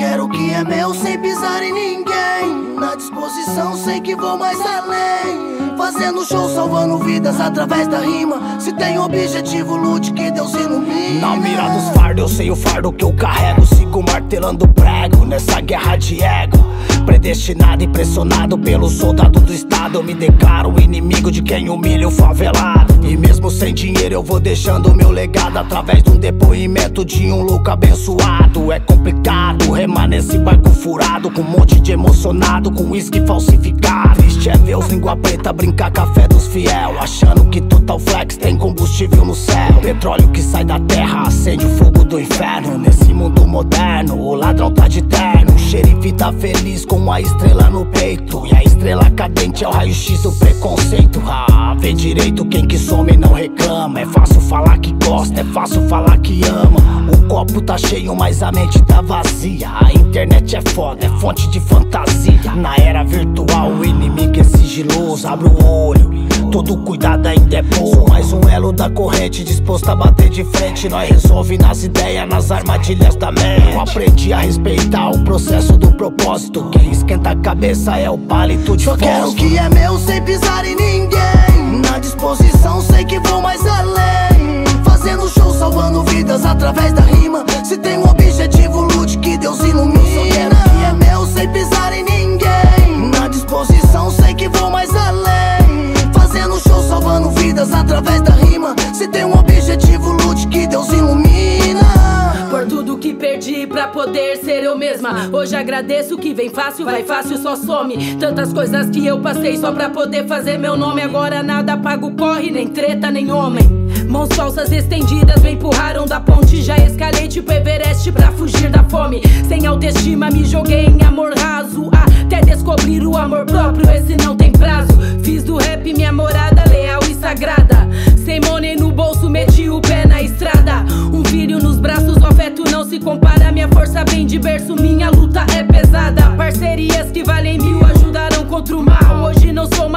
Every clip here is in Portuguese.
que é meu sem pisar em ninguém. Na disposição, sei que vou mais além. Fazendo show, salvando vidas através da rima. Se tem objetivo, lute que Deus ilumine. Na mira dos fardos, eu sei o fardo que eu carrego. Sigo martelando prego nessa guerra de ego. Predestinado e pressionado pelo soldado do estado Eu me declaro inimigo de quem humilha o favelado eu vou deixando meu legado Através de um depoimento de um louco abençoado. É complicado remar nesse barco furado Com um monte de emocionado, com uísque falsificado. Triste é ver os língua preta brincar café dos fiel. Achando que total flex tem combustível no céu. Petróleo que sai da terra acende o fogo do inferno. Nesse mundo moderno. O ladrão tá de terno. O xerife tá feliz com a estrela no peito. E a estrela cadente é o raio-x do preconceito. Ah, vê direito quem que some não reclama. É fácil falar que gosta, é fácil falar que ama. O copo tá cheio, mas a mente tá vazia. A internet é foda, é fonte de fantasia. Na era virtual o inimigo é sigiloso Abre o olho, todo cuidado ainda é pouco Sou mais um elo da corrente disposto a bater de frente. Nós resolve nas ideias, nas armadilhas da mente. Eu aprendi a respeitar o processo do propósito. Quem esquenta a cabeça é o palito de Só quero o que é meu sem pisar em ninguém. Na disposição, sei que vou perdi pra poder ser eu mesma. Hoje agradeço que vem fácil, vai fácil, só some. Tantas coisas que eu passei só pra poder fazer meu nome. Agora nada pago, corre, nem treta, nem homem. Mãos falsas estendidas me empurraram da ponte. Já escalei tipo Everest pra fugir da fome. Sem autoestima, me joguei em amor raso. Até descobrir o amor próprio, esse não tem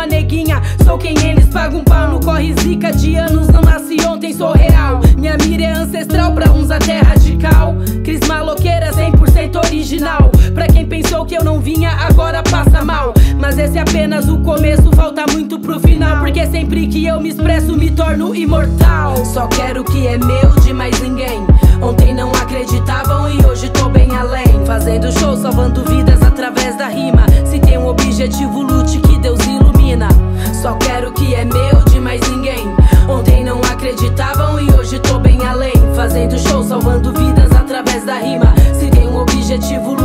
uma neguinha, sou quem eles pagam pau. No corre zica de anos, não nasci ontem, sou real. Minha mira é ancestral, pra uns até radical. Cris maloqueira, 100% original. Pra quem pensou que eu não vinha, agora passa mal. Mas esse é apenas o começo, falta muito pro final. Porque sempre que eu me expresso, me torno imortal. Só quero o que é meu de mais ninguém. Ontem não acreditavam e hoje tô através da rima. Se tem um objetivo,